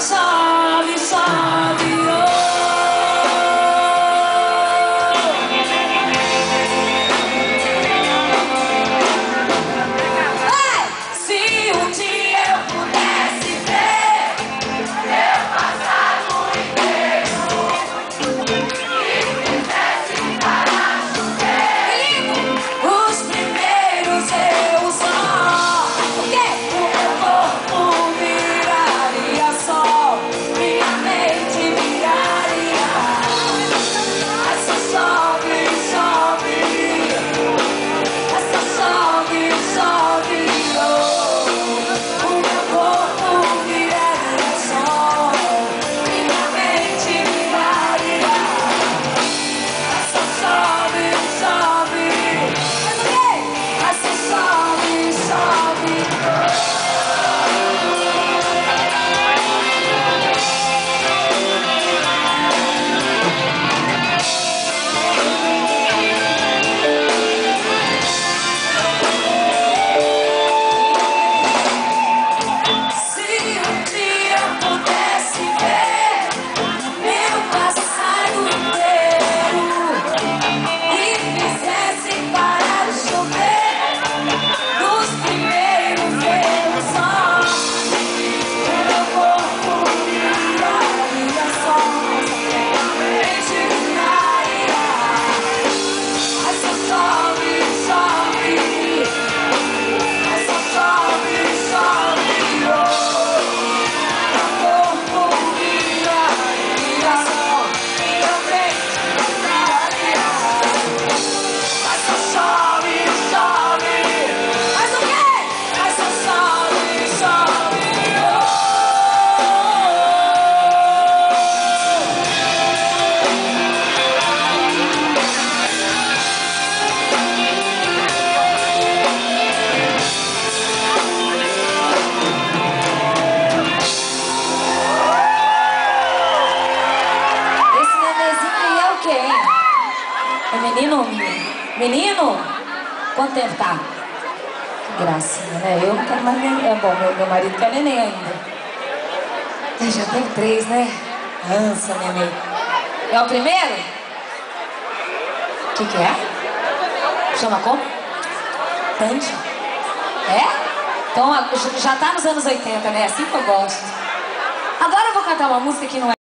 서 Quanto tempo tá? Que gracinha, né? Eu não quero mais neném. É bom, meu, meu marido quer neném ainda. Eu já tenho três, né? Ansa, neném. É o primeiro? O que, que é? Chama como? Tancha. É? Então já tá nos anos 80, né? É assim que eu gosto. Agora eu vou cantar uma música que não é.